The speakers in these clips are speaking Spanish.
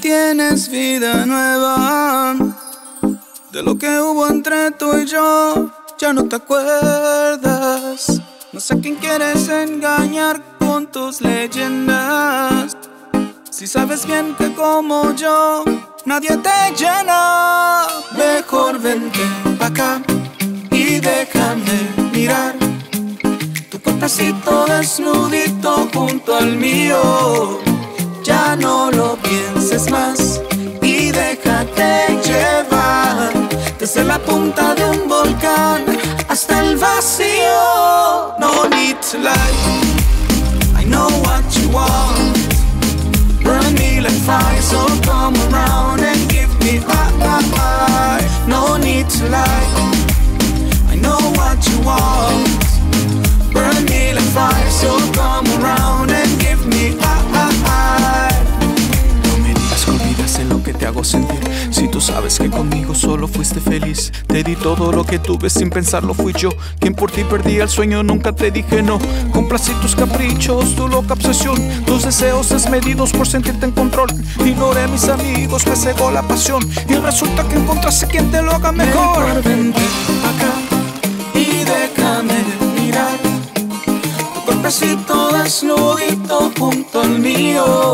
tienes vida nueva. De lo que hubo entre tú y yo, ya no te acuerdas. No sé quién quieres engañar con tus leyendas. Si sabes bien que como yo, nadie te llena. Mejor vente acá y déjame mirar tu cuerpecito desnudito junto al mío. Ya no lo pienses más y déjate llevar desde la punta de un volcán hasta el vacío. No need to lie, I know what you want. Te hago sentir. Si tú sabes que conmigo solo fuiste feliz, te di todo lo que tuve sin pensarlo. Fui yo quien por ti perdí el sueño. Nunca te dije no. Complací tus caprichos, tu loca obsesión, tus deseos desmedidos por sentirte en control. Ignoré a mis amigos, me cegó la pasión. Y resulta que encontraste quien te lo haga mejor. Mejor vente acá y déjame mirar tu cuerpecito desnudito junto al mío.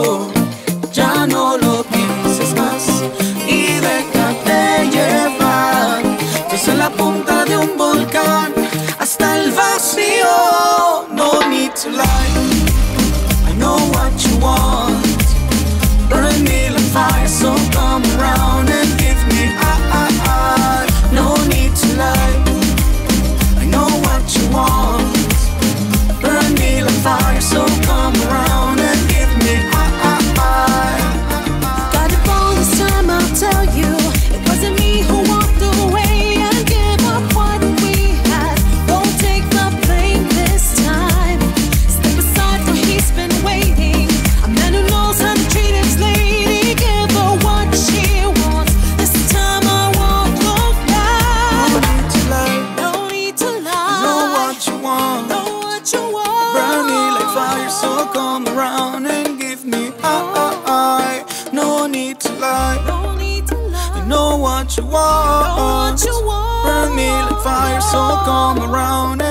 So come around and give me high. No need to lie, No need to I lie. know what you Know what you want. Burn me like fire, so come around